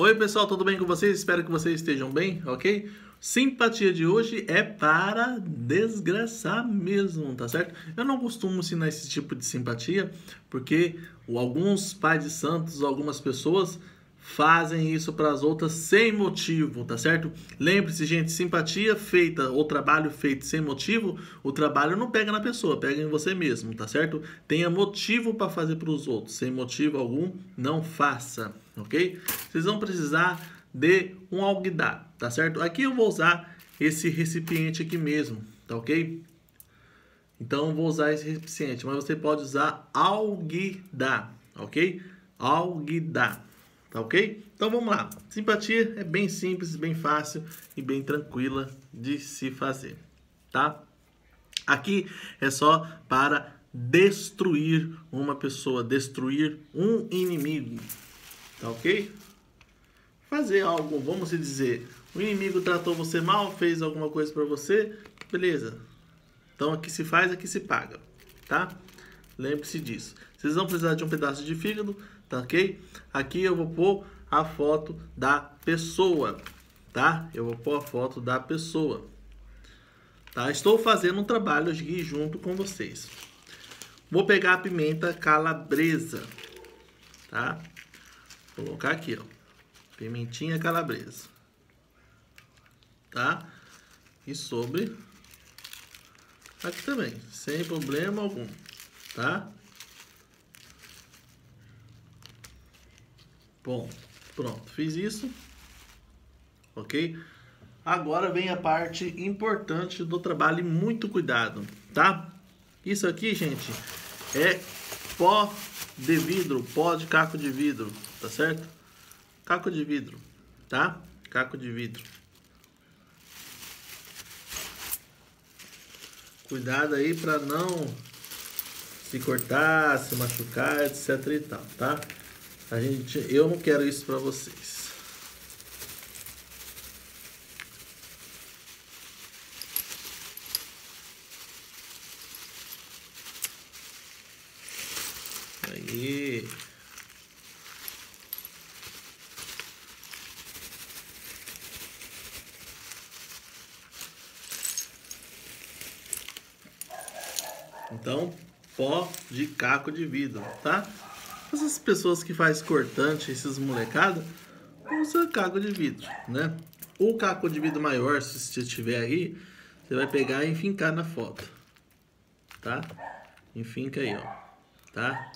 Oi pessoal, tudo bem com vocês? Espero que vocês estejam bem, ok? Simpatia de hoje é para desgraçar mesmo, tá certo? Eu não costumo ensinar esse tipo de simpatia, porque alguns pais de santos, algumas pessoas fazem isso para as outras sem motivo, tá certo? Lembre-se, gente, simpatia feita ou trabalho feito sem motivo, o trabalho não pega na pessoa, pega em você mesmo, tá certo? Tenha motivo para fazer para os outros, sem motivo algum, não faça, ok? Vocês vão precisar de um alguidar, tá certo? Aqui eu vou usar esse recipiente aqui mesmo, tá ok? Então vou usar esse recipiente, mas você pode usar alguidar, ok? Alguidar. Tá ok? Então vamos lá. Simpatia é bem simples, bem fácil e bem tranquila de se fazer, tá? Aqui é só para destruir uma pessoa, destruir um inimigo, tá ok? Fazer algo, vamos dizer, o inimigo tratou você mal, fez alguma coisa para você, beleza? Então aqui se faz, aqui se paga, tá? Lembre-se disso. Vocês vão precisar de um pedaço de fígado, tá ok? Aqui eu vou pôr a foto da pessoa, tá? Eu vou pôr a foto da pessoa, tá? Estou fazendo um trabalho aqui junto com vocês. Vou pegar a pimenta calabresa, tá? Colocar aqui, ó. Pimentinha calabresa, tá? E sobre aqui também, sem problema algum, tá? Bom, pronto, fiz isso. Ok? Agora vem a parte importante do trabalho muito cuidado, tá? Isso aqui, gente, é pó de vidro, pó de caco de vidro, tá certo? Caco de vidro, tá? Caco de vidro. Cuidado aí para não se cortar, se machucar, etc e tal, tá? A gente, eu não quero isso para vocês. Aí. Então, pó de caco de vidro, tá? Essas pessoas que faz cortante, esses molecada, usa caco de vidro, né? O caco de vidro maior, se você tiver aí, você vai pegar e enfincar na foto, tá? Enfinca aí, ó, tá?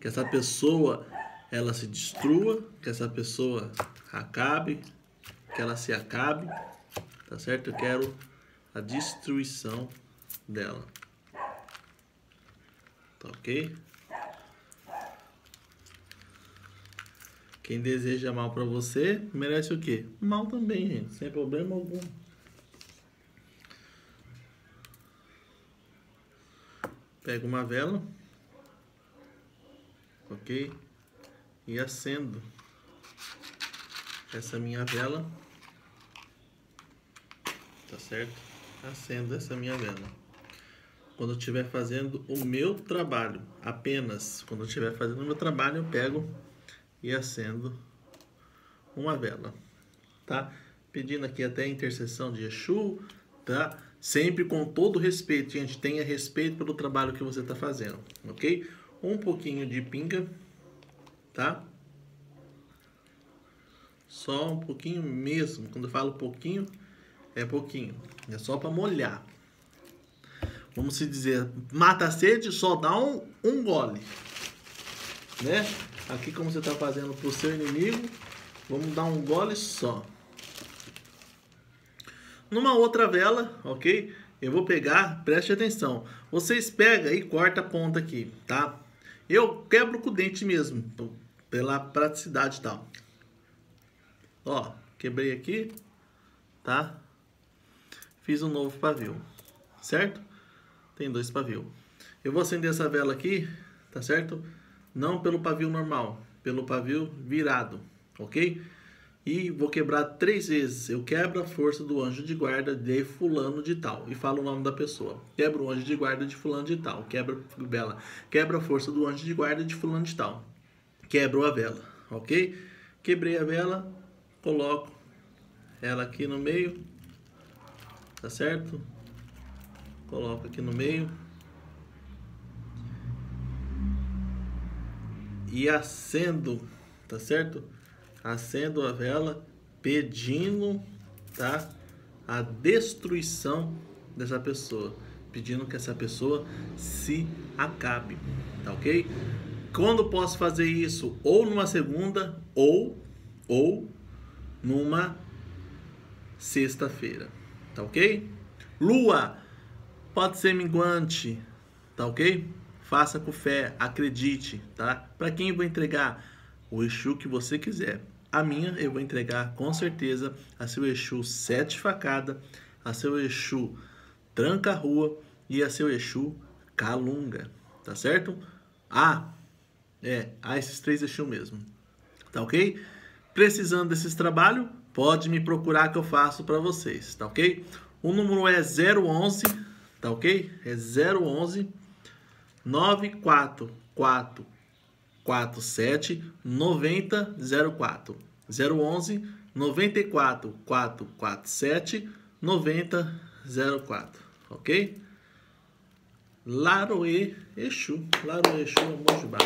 Que essa pessoa, ela se destrua, que essa pessoa acabe, que ela se acabe, tá certo? Eu quero a destruição dela, tá ok? Quem deseja mal para você, merece o quê? Mal também, gente, sem problema algum. Pego uma vela, ok? E acendo essa minha vela, tá certo? Acendo essa minha vela. Quando eu estiver fazendo o meu trabalho, apenas quando eu estiver fazendo o meu trabalho, eu pego e acendo uma vela, tá? Pedindo aqui até a intercessão de Exu, tá? Sempre com todo respeito, gente, tenha respeito pelo trabalho que você está fazendo, ok? Um pouquinho de pinga, tá? Só um pouquinho mesmo, quando eu falo pouquinho, é pouquinho, é só para molhar. Vamos se dizer, mata a sede, só dá um, um gole, né? Aqui como você está fazendo para o seu inimigo, vamos dar um gole só. Numa outra vela, ok? Eu vou pegar, preste atenção. Vocês pegam e corta a ponta aqui, tá? Eu quebro com o dente mesmo, pela praticidade e tal. Ó, quebrei aqui, tá? Fiz um novo pavio, certo? Tem dois pavios. Eu vou acender essa vela aqui, tá certo? não pelo pavio normal, pelo pavio virado, ok? E vou quebrar três vezes. Eu quebro a força do anjo de guarda de fulano de tal. E falo o nome da pessoa. Quebro o anjo de guarda de fulano de tal. Quebra vela. Quebra a força do anjo de guarda de fulano de tal. Quebro a vela, ok? quebrei a vela, coloco ela aqui no meio, tá certo? Coloco aqui no meio. E acendo, tá certo? Acendo a vela pedindo, tá? A destruição dessa pessoa, pedindo que essa pessoa se acabe, tá ok? Quando posso fazer isso? Ou numa segunda ou ou numa sexta-feira, tá ok? Lua pode ser minguante, tá ok? Faça com fé, acredite, tá? Para quem eu vou entregar o Exu que você quiser. A minha eu vou entregar com certeza a seu Exu sete facada, a seu Exu tranca rua e a seu Exu calunga, tá certo? Ah, é, a esses três Exu mesmo, tá ok? Precisando desses trabalhos, pode me procurar que eu faço para vocês, tá ok? O número é 011, tá ok? É 011 944 47 9004 011 94 447 9004 ok? Laroe Exu Laroe Exu Mojubá